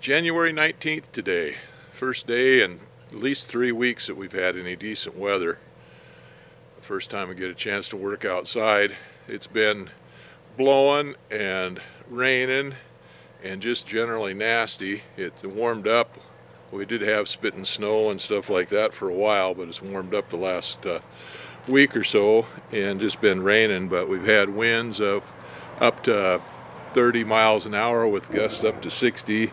January 19th today. First day in at least three weeks that we've had any decent weather. The first time we get a chance to work outside. It's been blowing and raining and just generally nasty. It warmed up. We did have spitting snow and stuff like that for a while, but it's warmed up the last uh, week or so and just been raining. But we've had winds of up to 30 miles an hour with gusts up to 60.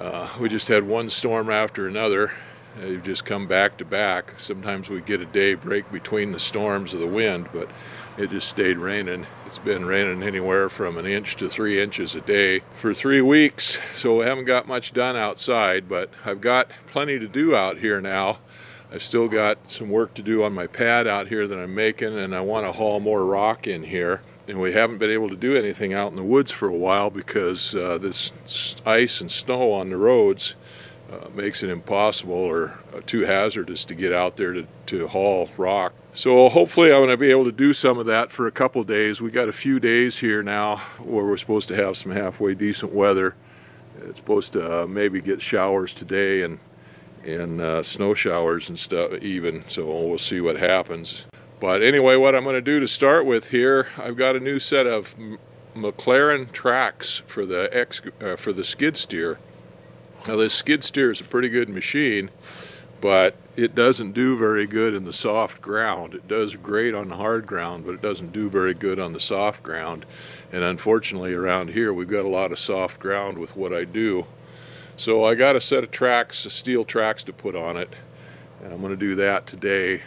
Uh, we just had one storm after another. They've just come back to back. Sometimes we get a day break between the storms of the wind, but it just stayed raining. It's been raining anywhere from an inch to three inches a day for three weeks, so I haven't got much done outside, but I've got plenty to do out here now. I've still got some work to do on my pad out here that I'm making, and I want to haul more rock in here. And we haven't been able to do anything out in the woods for a while because uh, this ice and snow on the roads uh, makes it impossible or uh, too hazardous to get out there to, to haul rock. So hopefully I'm going to be able to do some of that for a couple days. We got a few days here now where we're supposed to have some halfway decent weather. It's supposed to uh, maybe get showers today and and uh, snow showers and stuff even. So we'll see what happens. But anyway, what I'm going to do to start with here, I've got a new set of McLaren tracks for the X, uh, for the skid steer. Now this skid steer is a pretty good machine, but it doesn't do very good in the soft ground. It does great on the hard ground, but it doesn't do very good on the soft ground. And unfortunately around here we've got a lot of soft ground with what I do. So I got a set of tracks, steel tracks to put on it. And I'm going to do that today.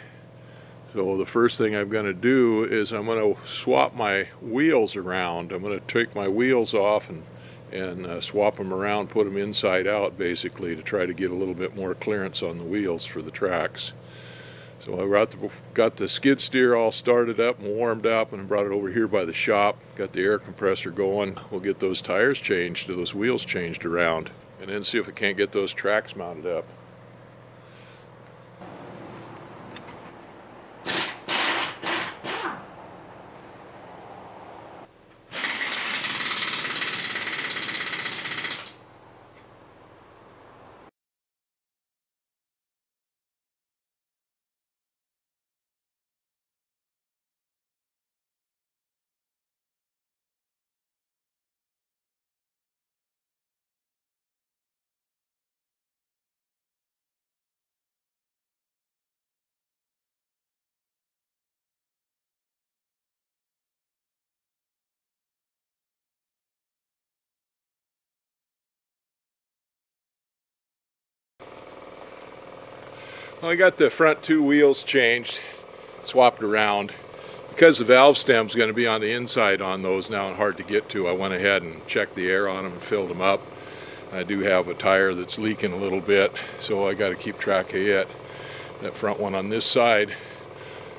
So the first thing I'm going to do is I'm going to swap my wheels around. I'm going to take my wheels off and and uh, swap them around, put them inside out basically to try to get a little bit more clearance on the wheels for the tracks. So I got the, got the skid steer all started up and warmed up and brought it over here by the shop. Got the air compressor going. We'll get those tires changed, those wheels changed around, and then see if we can't get those tracks mounted up. I got the front two wheels changed, swapped around. Because the valve stem is going to be on the inside on those now and hard to get to, I went ahead and checked the air on them and filled them up. I do have a tire that's leaking a little bit, so I got to keep track of it. That front one on this side.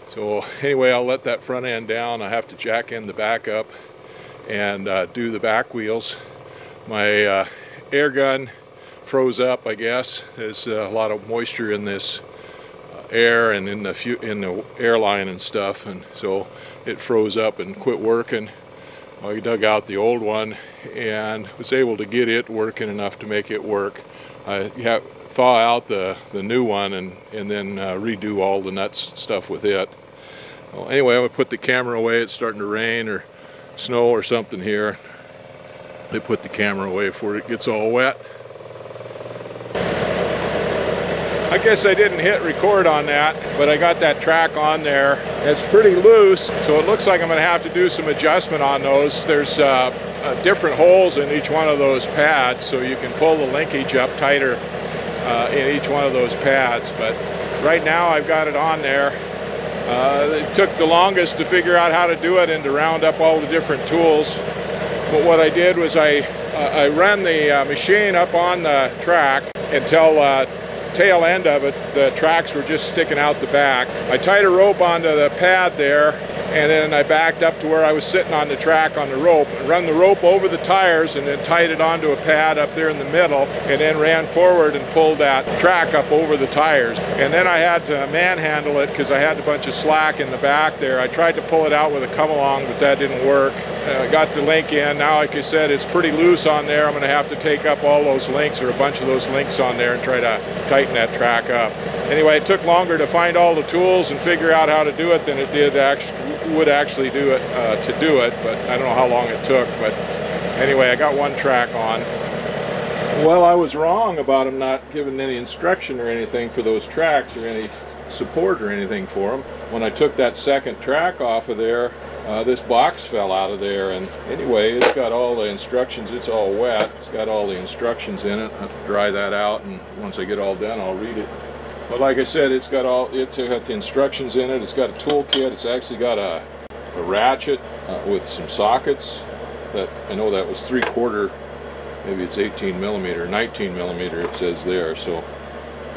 So anyway, I'll let that front end down. I have to jack in the back up and uh, do the back wheels. My uh, air gun froze up, I guess. There's a lot of moisture in this air and in the in the airline and stuff, and so it froze up and quit working. Well, I dug out the old one and was able to get it working enough to make it work. I have, thaw out the, the new one and, and then uh, redo all the nuts stuff with it. Well, anyway, I'm gonna put the camera away. It's starting to rain or snow or something here. They put the camera away before it gets all wet. I guess I didn't hit record on that, but I got that track on there. It's pretty loose, so it looks like I'm going to have to do some adjustment on those. There's uh, uh, different holes in each one of those pads, so you can pull the linkage up tighter uh, in each one of those pads. But right now I've got it on there. Uh, it took the longest to figure out how to do it and to round up all the different tools. But what I did was I, uh, I ran the uh, machine up on the track until tail end of it, the tracks were just sticking out the back. I tied a rope onto the pad there and then I backed up to where I was sitting on the track on the rope, run the rope over the tires and then tied it onto a pad up there in the middle and then ran forward and pulled that track up over the tires. And then I had to manhandle it because I had a bunch of slack in the back there. I tried to pull it out with a come along, but that didn't work. Uh, got the link in. Now, like I said, it's pretty loose on there. I'm going to have to take up all those links or a bunch of those links on there and try to tighten that track up. Anyway, it took longer to find all the tools and figure out how to do it than it did actually would actually do it uh, to do it. But I don't know how long it took. But anyway, I got one track on. Well, I was wrong about him not giving any instruction or anything for those tracks or any support or anything for them. When I took that second track off of there, uh, this box fell out of there and anyway it's got all the instructions. It's all wet. It's got all the instructions in it. I have to dry that out and once I get all done I'll read it. But like I said it's got all it's got the instructions in it. It's got a toolkit. It's actually got a, a ratchet uh, with some sockets that I know that was three quarter maybe it's 18 millimeter 19 millimeter it says there. So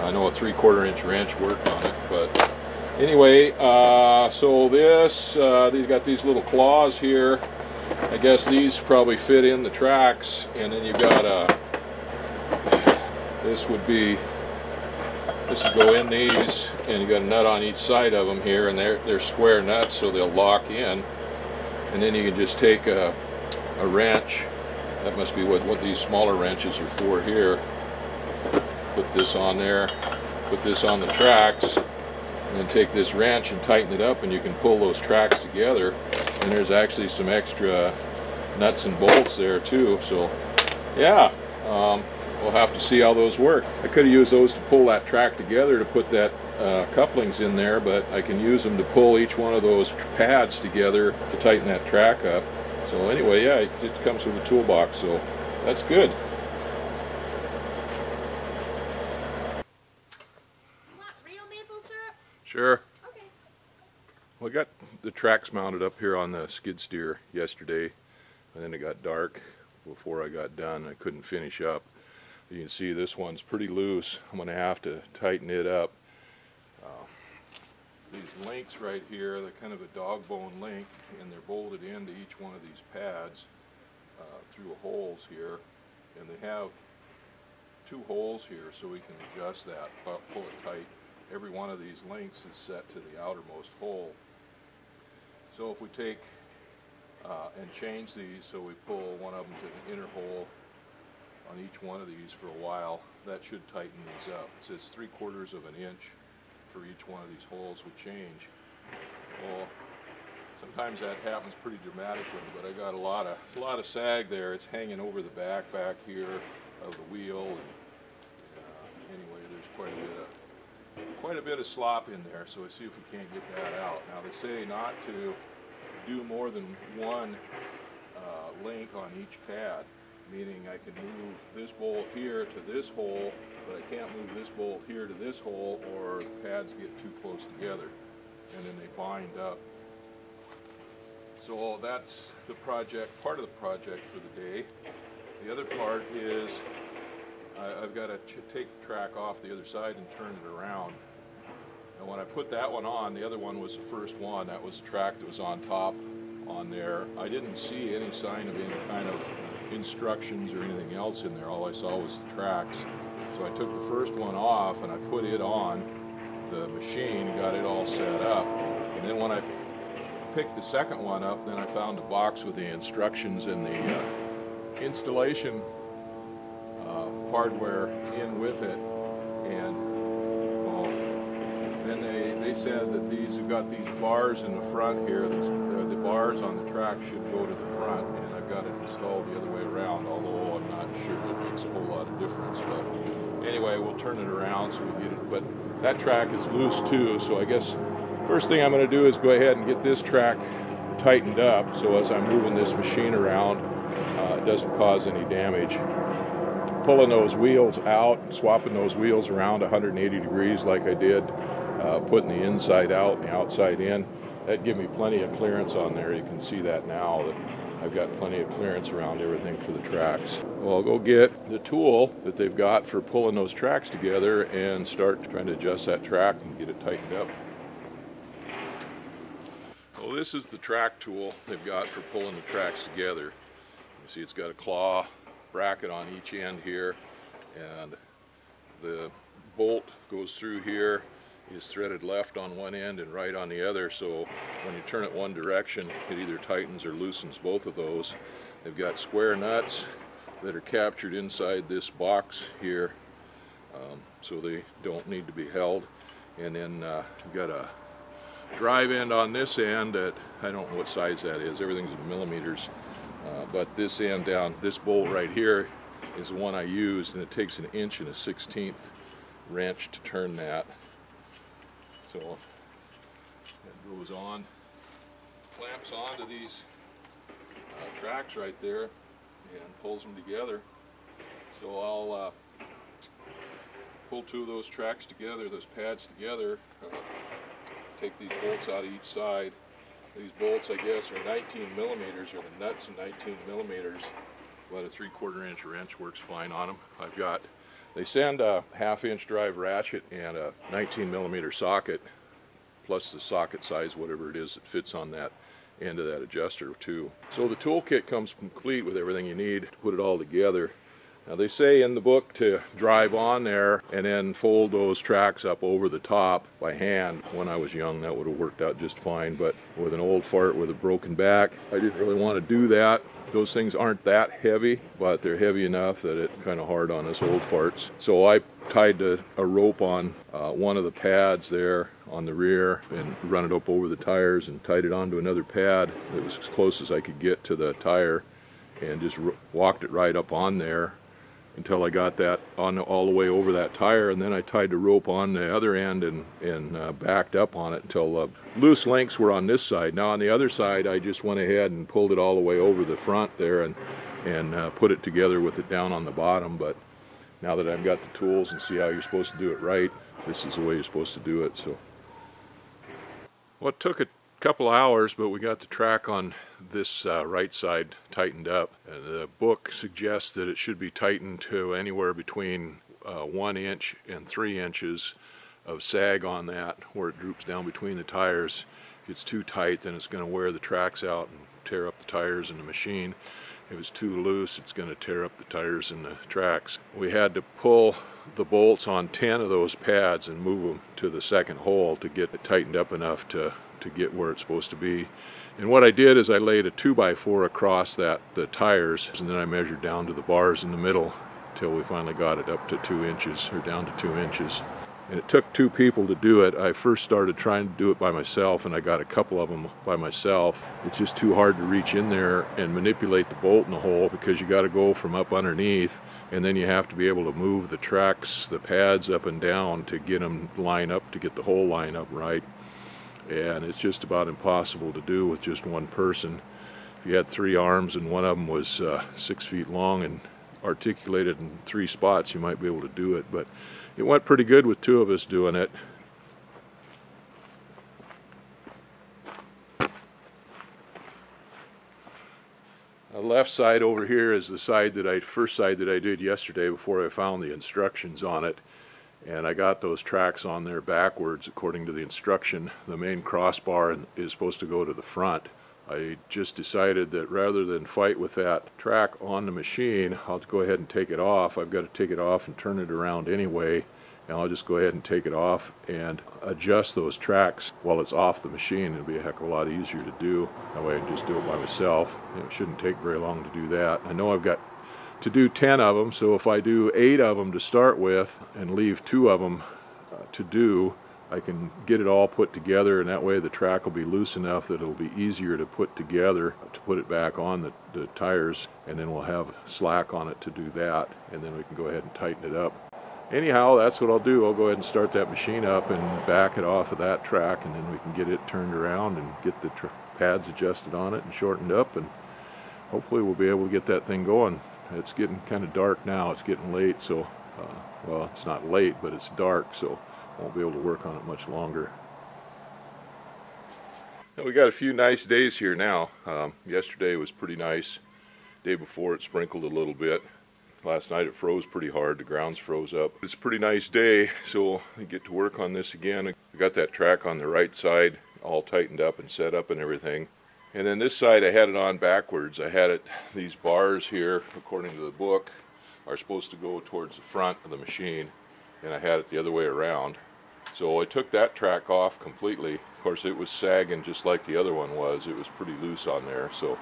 I know a three quarter inch wrench worked on it but anyway, uh, so this, uh, they've got these little claws here. I guess these probably fit in the tracks, and then you've got a, this would be, this would go in these, and you got a nut on each side of them here, and they're, they're square nuts, so they'll lock in. And then you can just take a, a wrench, that must be what, what these smaller wrenches are for here, put this on there, put this on the tracks, and then take this wrench and tighten it up and you can pull those tracks together. And there's actually some extra nuts and bolts there too. So yeah um, we'll have to see how those work. I could have used those to pull that track together to put that uh, couplings in there but I can use them to pull each one of those pads together to tighten that track up. So anyway yeah it, it comes with a toolbox so that's good Sure. Okay. Well, I got the tracks mounted up here on the skid steer yesterday, and then it got dark before I got done. I couldn't finish up. You can see this one's pretty loose. I'm going to have to tighten it up. Uh, these links right here, they're kind of a dog bone link, and they're bolted into each one of these pads uh, through holes here, and they have two holes here so we can adjust that, pull it tight every one of these links is set to the outermost hole. So if we take uh, and change these so we pull one of them to the inner hole on each one of these for a while, that should tighten these up. It says three quarters of an inch for each one of these holes would change. Well, sometimes that happens pretty dramatically, but I got a lot of a lot of sag there. It's hanging over the back back here of the wheel. And, uh, anyway, there's quite a bit quite a bit of slop in there, so we see if we can't get that out. Now they say not to do more than one uh, link on each pad, meaning I can move this bolt here to this hole, but I can't move this bolt here to this hole or the pads get too close together and then they bind up. So that's the project, part of the project for the day. The other part is I, have got to take the track off the other side and turn it around. And when I put that one on, the other one was the first one. That was the track that was on top on there. I didn't see any sign of any kind of instructions or anything else in there. All I saw was the tracks. So I took the first one off and I put it on the machine, got it all set up. And then when I picked the second one up, then I found a box with the instructions and the uh, installation hardware in with it. And well, then they, they said that these have got these bars in the front here. These, the, the bars on the track should go to the front, and I've got it installed the other way around, although I'm not sure it makes a whole lot of difference. But anyway, we'll turn it around so we get it. But that track is loose too, so I guess first thing I'm going to do is go ahead and get this track tightened up so as I'm moving this machine around, uh, it doesn't cause any damage pulling those wheels out, swapping those wheels around 180 degrees like I did, uh, putting the inside out and the outside in, that gave me plenty of clearance on there. You can see that now that I've got plenty of clearance around everything for the tracks. Well, I'll go get the tool that they've got for pulling those tracks together and start trying to adjust that track and get it tightened up. Well, this is the track tool they've got for pulling the tracks together. You see it's got a claw bracket on each end here and the bolt goes through here is threaded left on one end and right on the other so when you turn it one direction it either tightens or loosens both of those. They've got square nuts that are captured inside this box here um, so they don't need to be held and then uh, you've got a drive end on this end that I don't know what size that is everything's in millimeters uh, but this end down this bolt right here is the one I used and it takes an inch and a sixteenth wrench to turn that so that goes on clamps onto these uh, tracks right there and pulls them together so I'll uh, pull two of those tracks together those pads together uh, take these bolts out of each side. These bolts, I guess, are 19 millimeters, or the nuts are 19 millimeters. About a three quarter inch wrench works fine on them. I've got, they send a half inch drive ratchet and a 19 millimeter socket, plus the socket size, whatever it is that fits on that end of that adjuster too. So the toolkit comes complete with everything you need to put it all together. Now they say in the book to drive on there and then fold those tracks up over the top by hand. When I was young that would have worked out just fine, but with an old fart with a broken back, I didn't really want to do that. Those things aren't that heavy, but they're heavy enough that it's kind of hard on us old farts. So I tied a, a rope on uh, one of the pads there on the rear and run it up over the tires and tied it onto another pad that was as close as I could get to the tire and just walked it right up on there until I got that on all the way over that tire and then I tied the rope on the other end and, and uh, backed up on it until uh, loose links were on this side. Now on the other side I just went ahead and pulled it all the way over the front there and, and uh, put it together with it down on the bottom but now that I've got the tools and see how you're supposed to do it right this is the way you're supposed to do it so. It took a couple hours, but we got the track on this uh, right side tightened up. And the book suggests that it should be tightened to anywhere between uh, one inch and three inches of sag on that, where it droops down between the tires. If it's too tight, then it's going to wear the tracks out and tear up the tires in the machine. If it's too loose, it's going to tear up the tires and the tracks. We had to pull the bolts on 10 of those pads and move them to the second hole to get it tightened up enough to to get where it's supposed to be. And what I did is I laid a 2x4 across that the tires and then I measured down to the bars in the middle until we finally got it up to 2 inches or down to 2 inches. And it took two people to do it. I first started trying to do it by myself and I got a couple of them by myself. It's just too hard to reach in there and manipulate the bolt in the hole because you got to go from up underneath and then you have to be able to move the tracks, the pads up and down to get them line up to get the hole line up right and it's just about impossible to do with just one person. If you had three arms and one of them was uh, six feet long and articulated in three spots, you might be able to do it, but it went pretty good with two of us doing it. The left side over here is the side that I first side that I did yesterday before I found the instructions on it and I got those tracks on there backwards according to the instruction. The main crossbar is supposed to go to the front. I just decided that rather than fight with that track on the machine, I'll go ahead and take it off. I've got to take it off and turn it around anyway, and I'll just go ahead and take it off and adjust those tracks while it's off the machine. It'll be a heck of a lot easier to do. That way I can just do it by myself. It shouldn't take very long to do that. I know I've got to do 10 of them. So if I do eight of them to start with and leave two of them uh, to do, I can get it all put together and that way the track will be loose enough that it'll be easier to put together to put it back on the, the tires and then we'll have slack on it to do that and then we can go ahead and tighten it up. Anyhow, that's what I'll do. I'll go ahead and start that machine up and back it off of that track and then we can get it turned around and get the pads adjusted on it and shortened up and hopefully we'll be able to get that thing going it's getting kind of dark now. It's getting late, so, uh, well, it's not late, but it's dark, so won't be able to work on it much longer. Now, we got a few nice days here now. Um, yesterday was pretty nice. Day before it sprinkled a little bit. Last night it froze pretty hard. The grounds froze up. It's a pretty nice day, so we'll get to work on this again. I got that track on the right side all tightened up and set up and everything. And then this side I had it on backwards. I had it, these bars here, according to the book, are supposed to go towards the front of the machine. And I had it the other way around. So I took that track off completely. Of course, it was sagging just like the other one was. It was pretty loose on there. So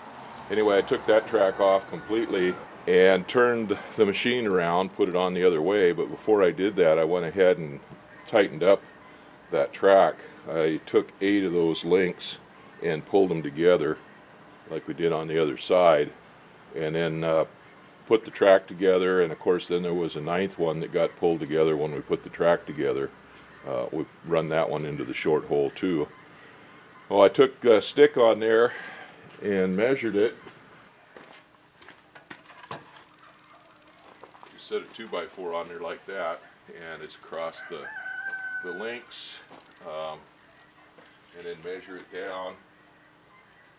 anyway, I took that track off completely and turned the machine around, put it on the other way. But before I did that, I went ahead and tightened up that track. I took eight of those links and pulled them together like we did on the other side and then uh, put the track together and of course then there was a ninth one that got pulled together when we put the track together. Uh, we run that one into the short hole too. Well I took a stick on there and measured it. You set a 2x4 on there like that and it's across the the links um, and then measure it down.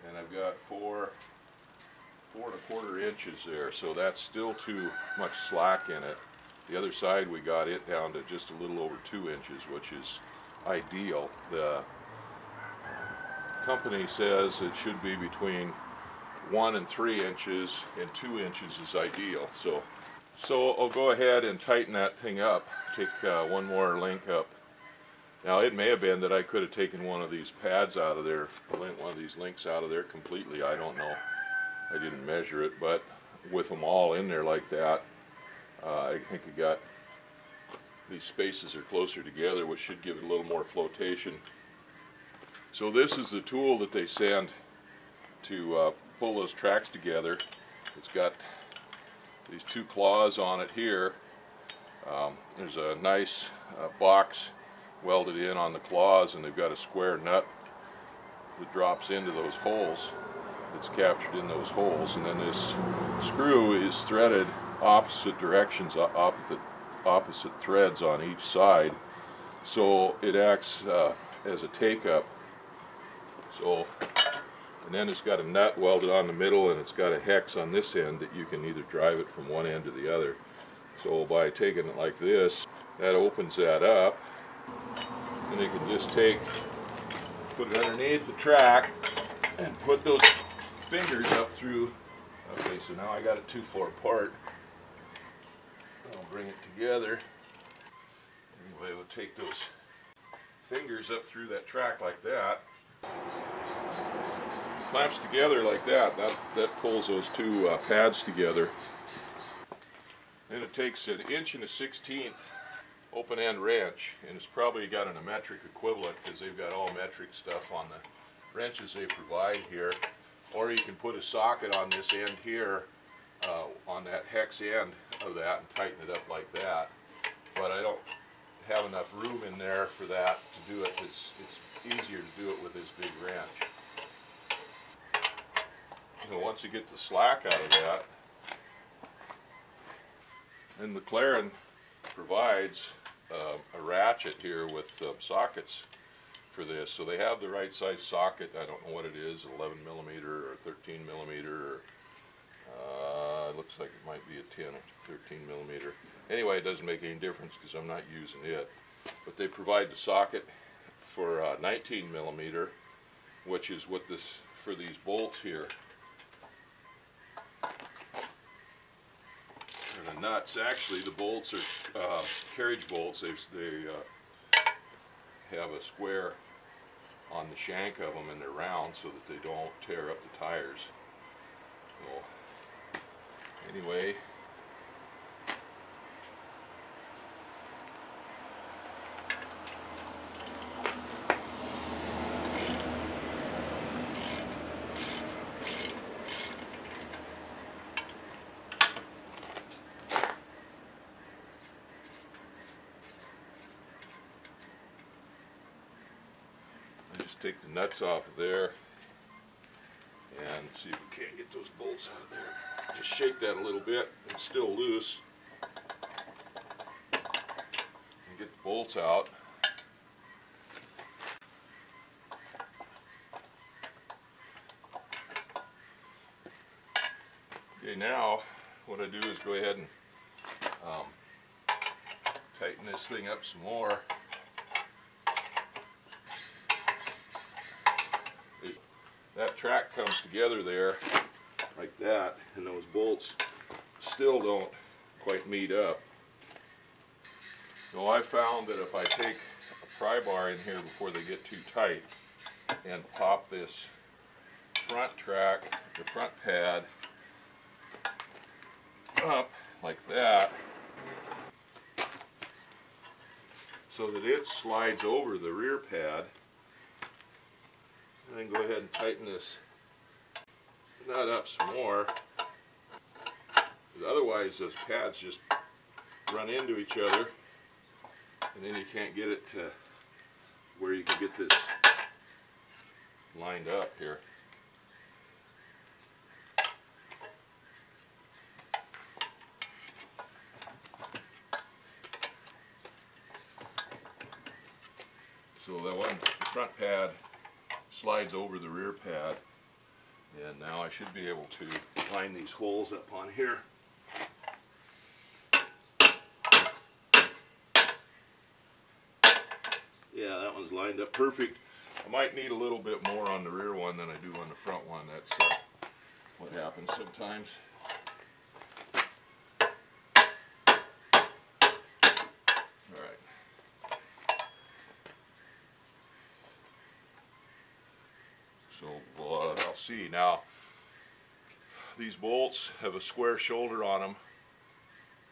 And I've got four four and a quarter inches there so that's still too much slack in it. The other side we got it down to just a little over two inches which is ideal. The company says it should be between one and three inches and two inches is ideal. So so I'll go ahead and tighten that thing up take uh, one more link up now it may have been that I could have taken one of these pads out of there, one of these links out of there completely, I don't know. I didn't measure it, but with them all in there like that, uh, I think it got, these spaces are closer together, which should give it a little more flotation. So this is the tool that they send to uh, pull those tracks together. It's got these two claws on it here. Um, there's a nice uh, box welded in on the claws and they've got a square nut that drops into those holes. It's captured in those holes and then this screw is threaded opposite directions opposite opposite threads on each side. So it acts uh, as a take-up. So and then it's got a nut welded on the middle and it's got a hex on this end that you can either drive it from one end to the other. So by taking it like this that opens that up and you can just take, put it underneath the track and put those fingers up through. Okay, so now I got it too far apart. I'll bring it together. Anyway, we'll take those fingers up through that track like that. Clamps together like that. That, that pulls those two uh, pads together. Then it takes an inch and a sixteenth open end wrench and it's probably got an metric equivalent because they've got all metric stuff on the wrenches they provide here. Or you can put a socket on this end here uh, on that hex end of that and tighten it up like that. But I don't have enough room in there for that to do it. It's, it's easier to do it with this big wrench. Know, once you get the slack out of that then McLaren provides uh, a ratchet here with uh, sockets for this. So they have the right size socket. I don't know what it is, 11 millimeter or 13 millimeter. Or, uh, it looks like it might be a 10 or 13 millimeter. Anyway, it doesn't make any difference because I'm not using it. But they provide the socket for uh, 19 millimeter, which is what this for these bolts here. The nuts, actually the bolts are uh, carriage bolts. They, they uh, have a square on the shank of them and they're round so that they don't tear up the tires. So anyway, take the nuts off of there and see if we can't get those bolts out of there. Just shake that a little bit. It's still loose. And get the bolts out. Okay, now what I do is go ahead and um, tighten this thing up some more. that track comes together there like that and those bolts still don't quite meet up. So I found that if I take a pry bar in here before they get too tight and pop this front track, the front pad up like that so that it slides over the rear pad and then go ahead and tighten this nut up some more. Otherwise those pads just run into each other. And then you can't get it to where you can get this lined up here. So that one front pad slides over the rear pad and now I should be able to line these holes up on here. Yeah, that one's lined up perfect. I might need a little bit more on the rear one than I do on the front one. That's uh, what happens sometimes. So well, uh, I'll see. Now, these bolts have a square shoulder on them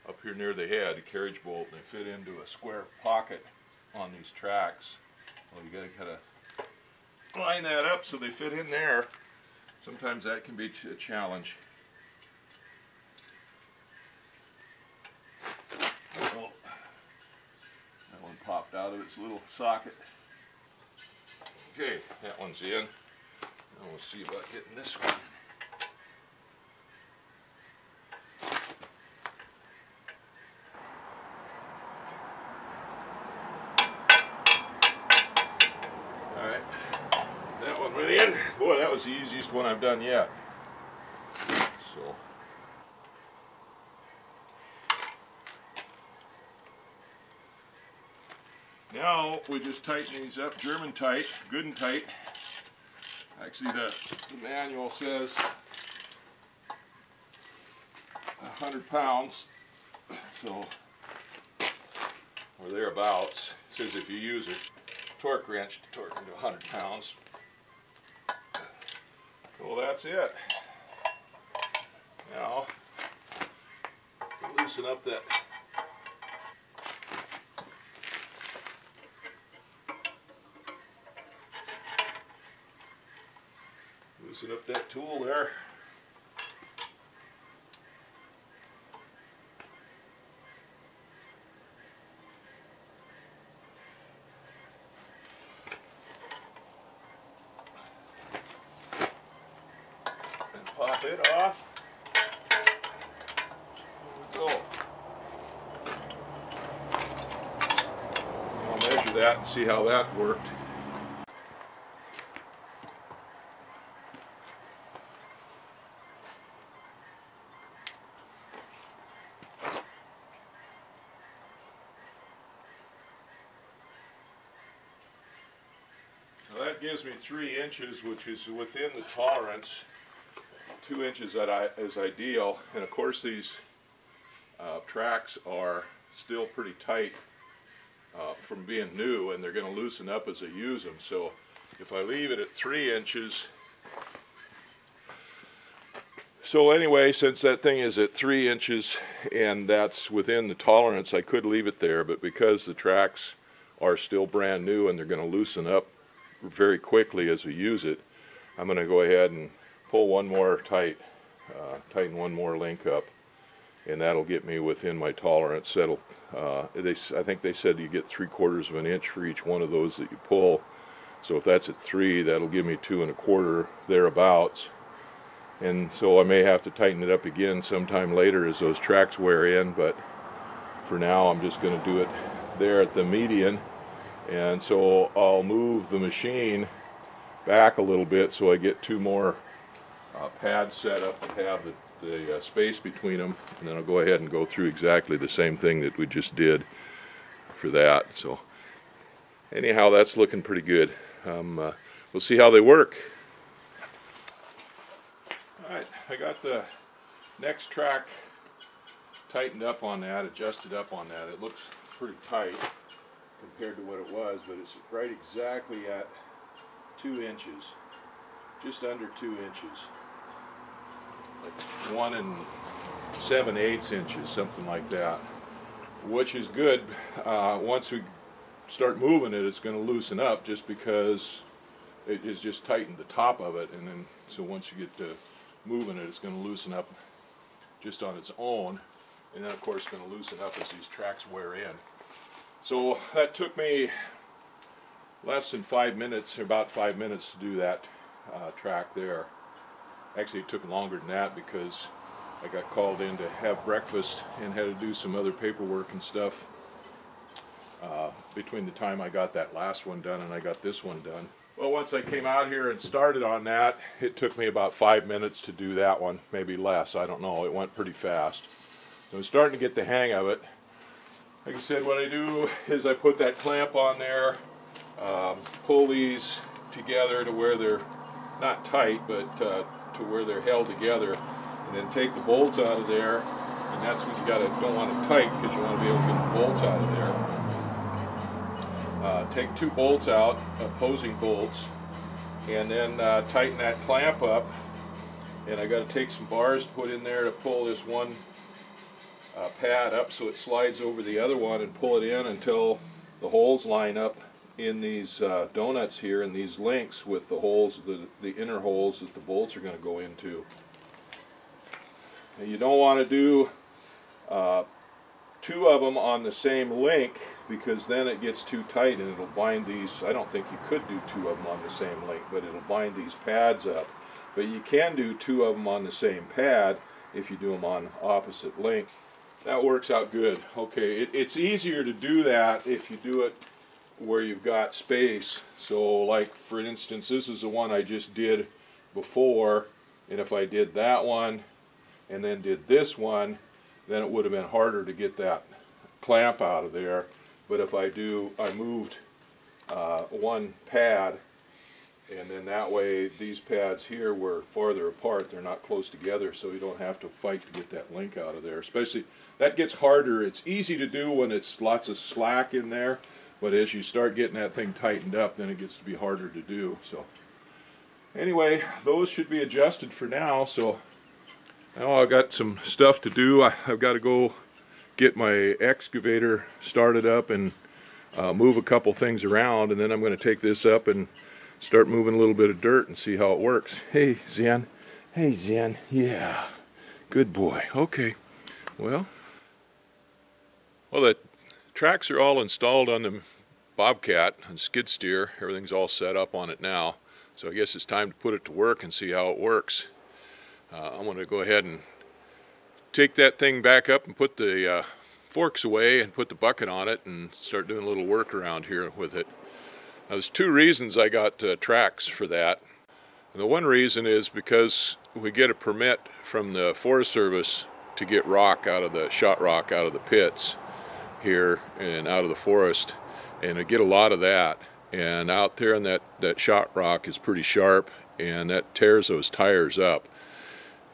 up here near the head, a carriage bolt, and they fit into a square pocket on these tracks. Well, you gotta kind of line that up so they fit in there. Sometimes that can be a challenge. Oh, that one popped out of its little socket. Okay, that one's in. We'll see about getting this one. Alright, that one went in. Boy, that was the easiest one I've done yet. So. Now we just tighten these up, German tight, good and tight. Actually the, the manual says 100 pounds, so, or thereabouts. It says if you use a torque wrench to torque into 100 pounds. Well, that's it. Now, loosen up that loosen up that tool there. And pop it off. Go. I'll measure that and see how that worked. that me three inches, which is within the tolerance two inches that I, is ideal. And of course these uh, tracks are still pretty tight uh, from being new and they're going to loosen up as I use them. So if I leave it at three inches, so anyway, since that thing is at three inches and that's within the tolerance, I could leave it there, but because the tracks are still brand new and they're going to loosen up very quickly as we use it, I'm going to go ahead and pull one more tight, uh, tighten one more link up, and that'll get me within my tolerance. That'll, uh, they, I think they said you get three quarters of an inch for each one of those that you pull. So if that's at three, that'll give me two and a quarter thereabouts. And so I may have to tighten it up again sometime later as those tracks wear in, but for now I'm just going to do it there at the median. And so I'll move the machine back a little bit so I get two more uh, pads set up to have the, the uh, space between them and then I'll go ahead and go through exactly the same thing that we just did for that. So anyhow that's looking pretty good. Um, uh, we'll see how they work. Alright I got the next track tightened up on that adjusted up on that. It looks pretty tight compared to what it was, but it's right exactly at two inches, just under two inches, like one and seven eighths inches, something like that, which is good. Uh, once we start moving it, it's going to loosen up just because it is just tightened the top of it, and then so once you get to moving it, it's going to loosen up just on its own, and then of course it's going to loosen up as these tracks wear in. So that took me less than five minutes, about five minutes to do that uh, track there. Actually it took longer than that because I got called in to have breakfast and had to do some other paperwork and stuff uh, between the time I got that last one done and I got this one done. Well, once I came out here and started on that, it took me about five minutes to do that one, maybe less, I don't know. It went pretty fast. So I'm starting to get the hang of it. Like I said, what I do is I put that clamp on there, um, pull these together to where they're not tight, but uh, to where they're held together, and then take the bolts out of there. And that's when you gotta don't want it tight because you want to be able to get the bolts out of there. Uh, take two bolts out, opposing bolts, and then uh, tighten that clamp up. And I got to take some bars to put in there to pull this one uh, pad up so it slides over the other one and pull it in until the holes line up in these uh, donuts here and these links with the holes, the, the inner holes that the bolts are going to go into. You don't want to do uh, two of them on the same link because then it gets too tight and it'll bind these, I don't think you could do two of them on the same link, but it'll bind these pads up. But you can do two of them on the same pad if you do them on opposite link. That works out good. Okay, it, it's easier to do that if you do it where you've got space. So like for instance, this is the one I just did before, and if I did that one and then did this one, then it would have been harder to get that clamp out of there. But if I do, I moved uh, one pad and then that way these pads here were farther apart they're not close together so you don't have to fight to get that link out of there especially that gets harder. It's easy to do when it's lots of slack in there but as you start getting that thing tightened up then it gets to be harder to do so. Anyway those should be adjusted for now so now I've got some stuff to do. I, I've got to go get my excavator started up and uh, move a couple things around and then I'm going to take this up and start moving a little bit of dirt and see how it works. Hey Zen, hey Zen, yeah, good boy, okay. Well, well the tracks are all installed on the Bobcat and skid steer. Everything's all set up on it now. So I guess it's time to put it to work and see how it works. Uh, I'm going to go ahead and take that thing back up and put the uh, forks away and put the bucket on it and start doing a little work around here with it. Now, there's two reasons I got uh, tracks for that. And the one reason is because we get a permit from the Forest Service to get rock out of the shot rock out of the pits here and out of the forest and I get a lot of that. And out there in that that shot rock is pretty sharp and that tears those tires up.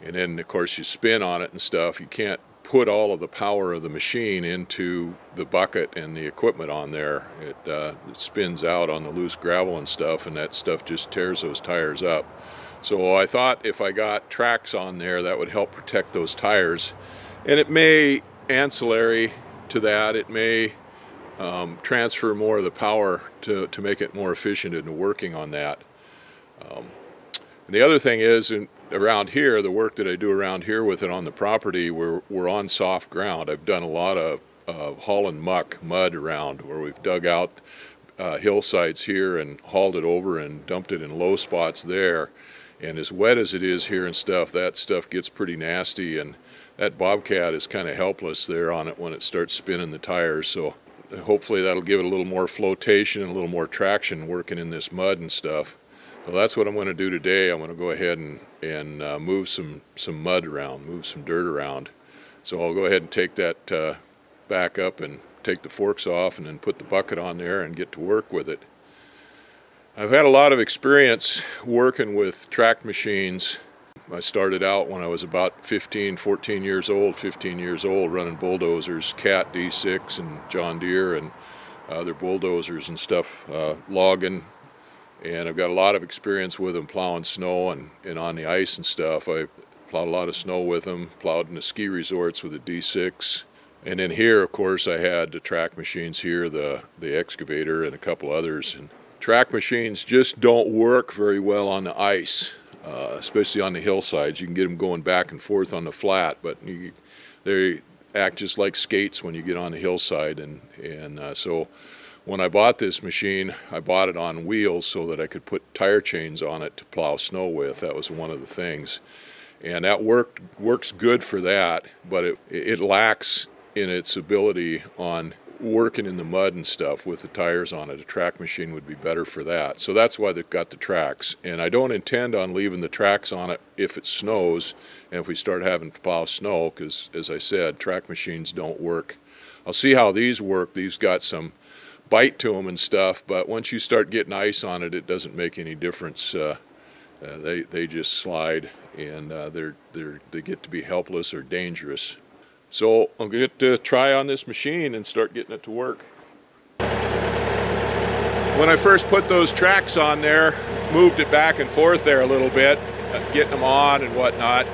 And then of course you spin on it and stuff. You can't put all of the power of the machine into the bucket and the equipment on there. It, uh, it spins out on the loose gravel and stuff and that stuff just tears those tires up. So I thought if I got tracks on there that would help protect those tires. And it may ancillary to that it may um, transfer more of the power to, to make it more efficient in working on that um, and the other thing is, in, around here, the work that I do around here with it on the property, we're, we're on soft ground. I've done a lot of uh, hauling muck, mud around where we've dug out uh, hillsides here and hauled it over and dumped it in low spots there. And as wet as it is here and stuff, that stuff gets pretty nasty. And that Bobcat is kind of helpless there on it when it starts spinning the tires. So hopefully that'll give it a little more flotation and a little more traction working in this mud and stuff. Well, that's what I'm going to do today. I'm going to go ahead and, and uh, move some, some mud around, move some dirt around. So I'll go ahead and take that uh, back up and take the forks off and then put the bucket on there and get to work with it. I've had a lot of experience working with track machines. I started out when I was about 15, 14 years old, 15 years old, running bulldozers, Cat D6 and John Deere and other bulldozers and stuff, uh, logging. And I've got a lot of experience with them plowing snow and, and on the ice and stuff. I plowed a lot of snow with them, plowed in the ski resorts with a D6. And then here, of course, I had the track machines here, the, the excavator, and a couple others. And track machines just don't work very well on the ice, uh, especially on the hillsides. You can get them going back and forth on the flat, but you, they act just like skates when you get on the hillside. And, and uh, so when I bought this machine, I bought it on wheels so that I could put tire chains on it to plow snow with. That was one of the things. And that worked works good for that, but it, it lacks in its ability on working in the mud and stuff with the tires on it. A track machine would be better for that. So that's why they've got the tracks. And I don't intend on leaving the tracks on it if it snows and if we start having to plow snow because, as I said, track machines don't work. I'll see how these work. These got some bite to them and stuff, but once you start getting ice on it, it doesn't make any difference. Uh, uh, they, they just slide and uh, they're, they're, they get to be helpless or dangerous. So I'll get to try on this machine and start getting it to work. When I first put those tracks on there, moved it back and forth there a little bit, uh, getting them on and whatnot,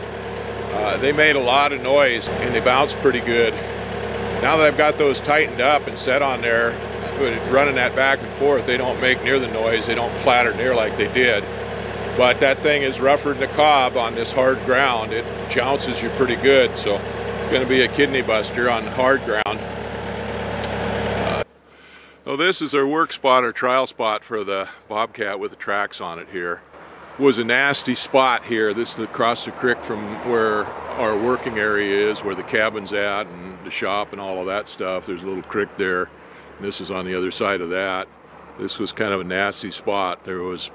uh, they made a lot of noise and they bounced pretty good. Now that I've got those tightened up and set on there, running that back and forth, they don't make near the noise, they don't clatter near like they did. But that thing is rougher than a cob on this hard ground. It jounces you pretty good, so going to be a kidney buster on hard ground. Uh, well, this is our work spot, or trial spot for the Bobcat with the tracks on it here. Was a nasty spot here. This is across the creek from where our working area is, where the cabin's at and the shop and all of that stuff. There's a little creek there. And this is on the other side of that. This was kind of a nasty spot. There was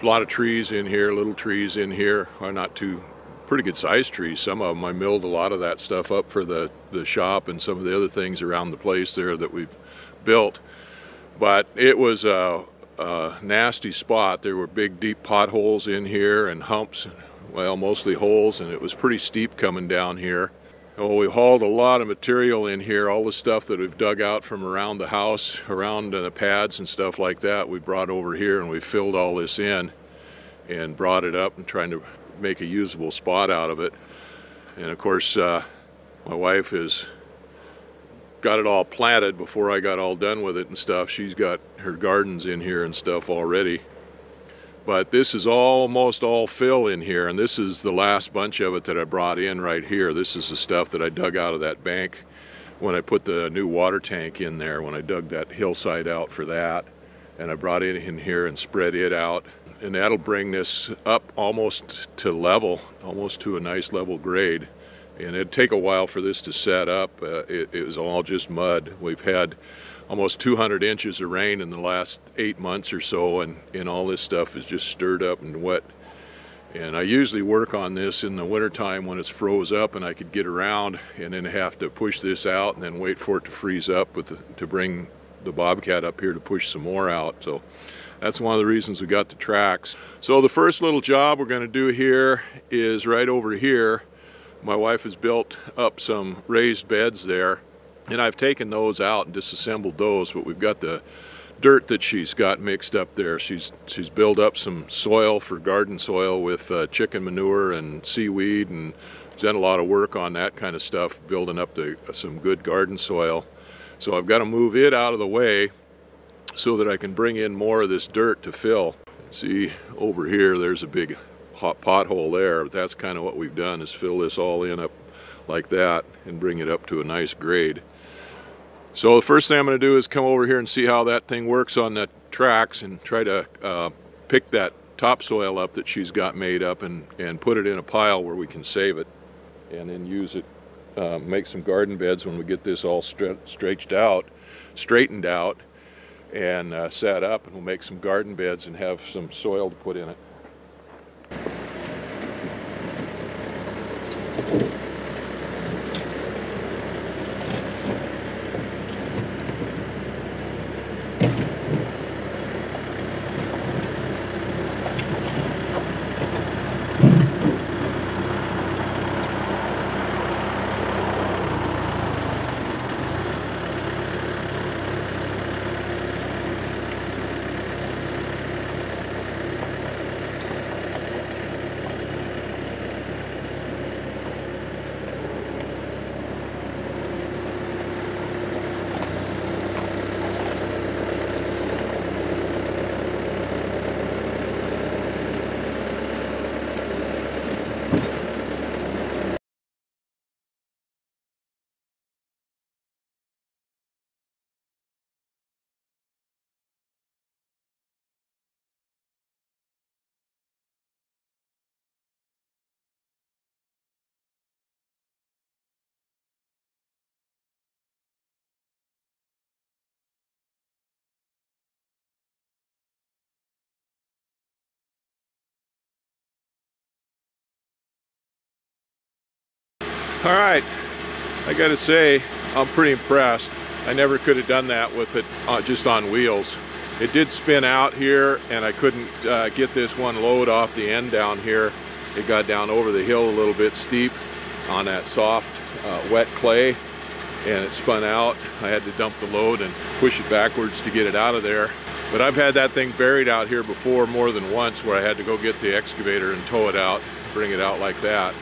a lot of trees in here, little trees in here, are not too pretty good sized trees. Some of them I milled a lot of that stuff up for the, the shop and some of the other things around the place there that we've built. But it was a, a nasty spot. There were big deep potholes in here and humps, well mostly holes, and it was pretty steep coming down here. Well, we hauled a lot of material in here, all the stuff that we've dug out from around the house, around the pads and stuff like that, we brought over here and we filled all this in and brought it up and trying to make a usable spot out of it. And of course, uh, my wife has got it all planted before I got all done with it and stuff. She's got her gardens in here and stuff already. But this is almost all fill in here, and this is the last bunch of it that I brought in right here. This is the stuff that I dug out of that bank when I put the new water tank in there, when I dug that hillside out for that. And I brought it in here and spread it out and that'll bring this up almost to level, almost to a nice level grade. And it'd take a while for this to set up. Uh, it, it, was all just mud. We've had almost 200 inches of rain in the last eight months or so, and, and all this stuff is just stirred up and wet. And I usually work on this in the wintertime when it's froze up and I could get around and then have to push this out and then wait for it to freeze up with the, to bring the Bobcat up here to push some more out. So that's one of the reasons we got the tracks. So the first little job we're going to do here is right over here. My wife has built up some raised beds there and I've taken those out and disassembled those but we've got the dirt that she's got mixed up there. She's she's built up some soil for garden soil with uh, chicken manure and seaweed and done a lot of work on that kind of stuff building up the, some good garden soil. So I've got to move it out of the way so that I can bring in more of this dirt to fill. See over here there's a big hot pothole there. But that's kind of what we've done is fill this all in up like that and bring it up to a nice grade. So the first thing I'm going to do is come over here and see how that thing works on the tracks and try to uh, pick that topsoil up that she's got made up and, and put it in a pile where we can save it and then use it, uh, make some garden beds when we get this all stretched out, straightened out and uh, set up and we'll make some garden beds and have some soil to put in it. All right, I gotta say, I'm pretty impressed. I never could have done that with it uh, just on wheels. It did spin out here and I couldn't uh, get this one load off the end down here. It got down over the hill a little bit steep on that soft uh, wet clay and it spun out. I had to dump the load and push it backwards to get it out of there. But I've had that thing buried out here before more than once where I had to go get the excavator and tow it out, bring it out like that.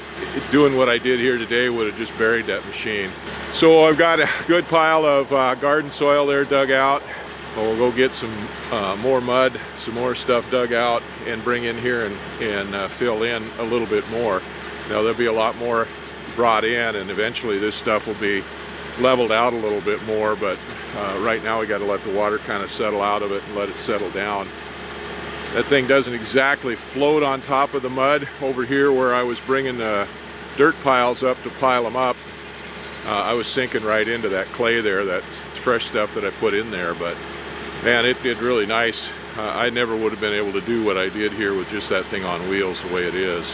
Doing what I did here today would have just buried that machine. So I've got a good pile of uh, garden soil there dug out. We'll go get some uh, more mud, some more stuff dug out and bring in here and, and uh, fill in a little bit more. Now there'll be a lot more brought in and eventually this stuff will be leveled out a little bit more but uh, right now we got to let the water kind of settle out of it and let it settle down. That thing doesn't exactly float on top of the mud over here where I was bringing the dirt piles up to pile them up. Uh, I was sinking right into that clay there, that fresh stuff that I put in there, but man, it did really nice. Uh, I never would have been able to do what I did here with just that thing on wheels the way it is.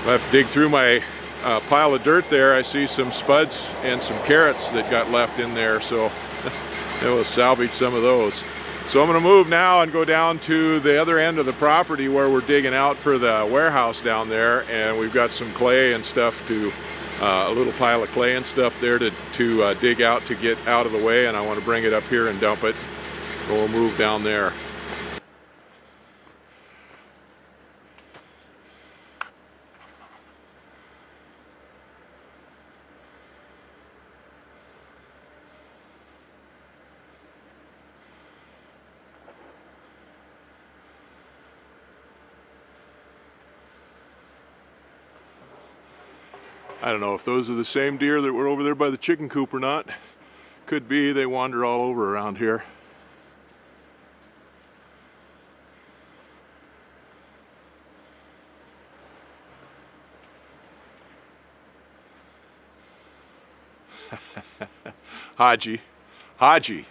I have to dig through my uh, pile of dirt there. I see some spuds and some carrots that got left in there, so it will salvage some of those. So I'm going to move now and go down to the other end of the property where we're digging out for the warehouse down there, and we've got some clay and stuff to uh, a little pile of clay and stuff there to, to uh, dig out to get out of the way and I want to bring it up here and dump it. We'll move down there. I don't know if those are the same deer that were over there by the chicken coop or not. Could be, they wander all over around here. Haji. Haji.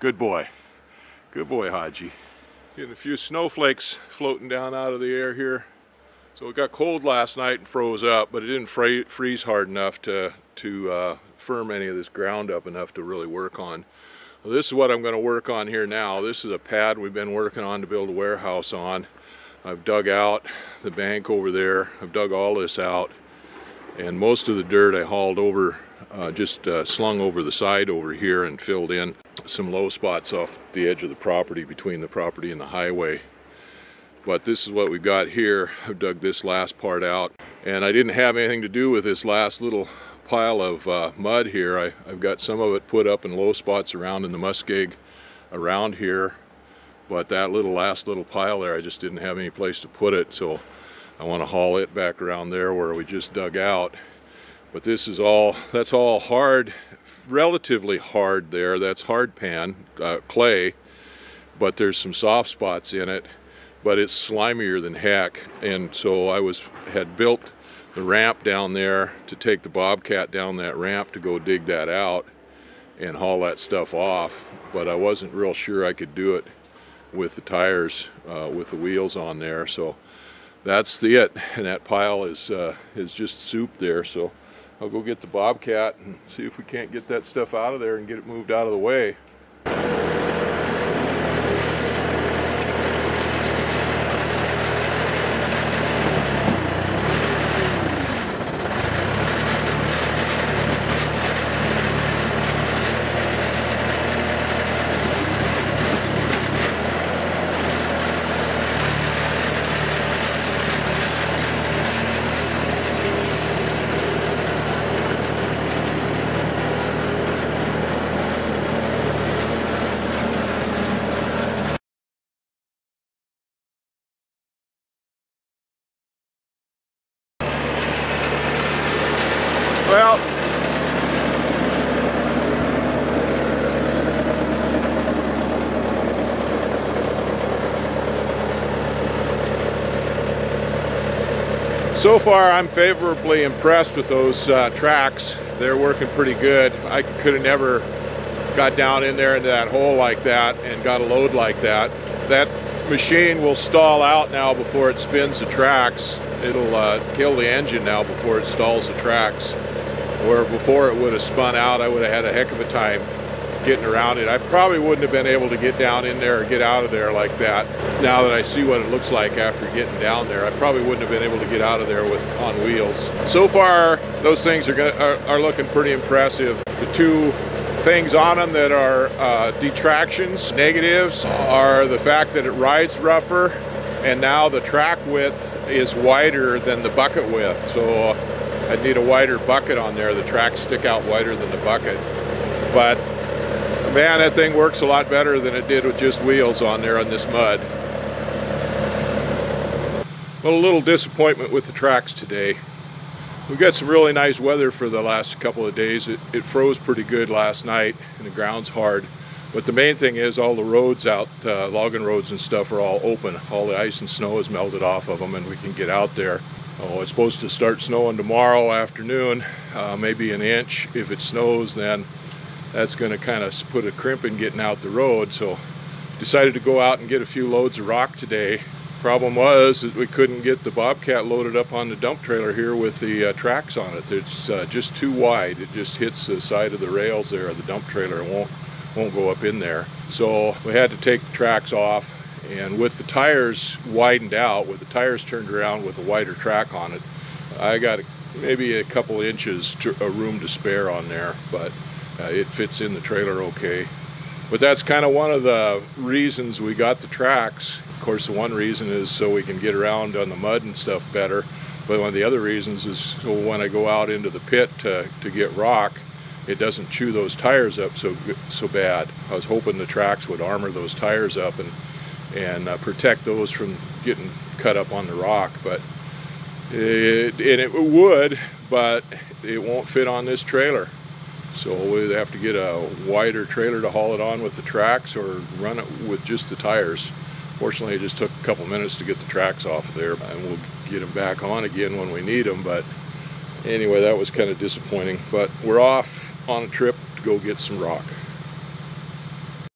Good boy. Good boy, Haji. Getting a few snowflakes floating down out of the air here. So it got cold last night and froze up, but it didn't freeze hard enough to, to uh, firm any of this ground up enough to really work on. Well, this is what I'm going to work on here now. This is a pad we've been working on to build a warehouse on. I've dug out the bank over there. I've dug all this out. And most of the dirt I hauled over, uh, just uh, slung over the side over here and filled in some low spots off the edge of the property between the property and the highway. But this is what we've got here. I've dug this last part out. And I didn't have anything to do with this last little pile of uh, mud here. I, have got some of it put up in low spots around in the muskeg around here. But that little last little pile there, I just didn't have any place to put it. So I want to haul it back around there where we just dug out. But this is all, that's all hard, relatively hard there. That's hard pan, uh, clay, but there's some soft spots in it but it's slimier than heck. And so I was had built the ramp down there to take the Bobcat down that ramp to go dig that out and haul that stuff off. But I wasn't real sure I could do it with the tires, uh, with the wheels on there. So that's the it. And that pile is, uh, is just soup there. So I'll go get the Bobcat and see if we can't get that stuff out of there and get it moved out of the way. Well, so far I'm favorably impressed with those uh, tracks. They're working pretty good. I could have never got down in there into that hole like that and got a load like that. That machine will stall out now before it spins the tracks it'll uh, kill the engine now before it stalls the tracks. Where before it would have spun out, I would have had a heck of a time getting around it. I probably wouldn't have been able to get down in there or get out of there like that. Now that I see what it looks like after getting down there, I probably wouldn't have been able to get out of there with on wheels. So far, those things are, gonna, are, are looking pretty impressive. The two things on them that are uh, detractions, negatives, are the fact that it rides rougher and now the track width is wider than the bucket width. So I'd need a wider bucket on there. The tracks stick out wider than the bucket. But man, that thing works a lot better than it did with just wheels on there on this mud. Well, a little disappointment with the tracks today. We've got some really nice weather for the last couple of days. It, it, froze pretty good last night and the ground's hard. But the main thing is all the roads out, uh, logging roads and stuff are all open. All the ice and snow has melted off of them and we can get out there. Oh, it's supposed to start snowing tomorrow afternoon, uh, maybe an inch. If it snows, then that's going to kind of put a crimp in getting out the road. So decided to go out and get a few loads of rock today. Problem was that we couldn't get the Bobcat loaded up on the dump trailer here with the uh, tracks on it. It's uh, just too wide. It just hits the side of the rails there of the dump trailer. It won't won't go up in there. So we had to take the tracks off and with the tires widened out, with the tires turned around with a wider track on it, I got maybe a couple inches to, a room to spare on there, but uh, it fits in the trailer okay. But that's kind of one of the reasons we got the tracks. Of course, the one reason is so we can get around on the mud and stuff better. But one of the other reasons is so when I go out into the pit to, to get rock, it doesn't chew those tires up so so bad. I was hoping the tracks would armor those tires up and and uh, protect those from getting cut up on the rock. But it, and it would, but it won't fit on this trailer. So we have to get a wider trailer to haul it on with the tracks or run it with just the tires. Fortunately, it just took a couple minutes to get the tracks off there, and we'll get them back on again when we need them. But anyway, that was kind of disappointing. But we're off on a trip to go get some rock.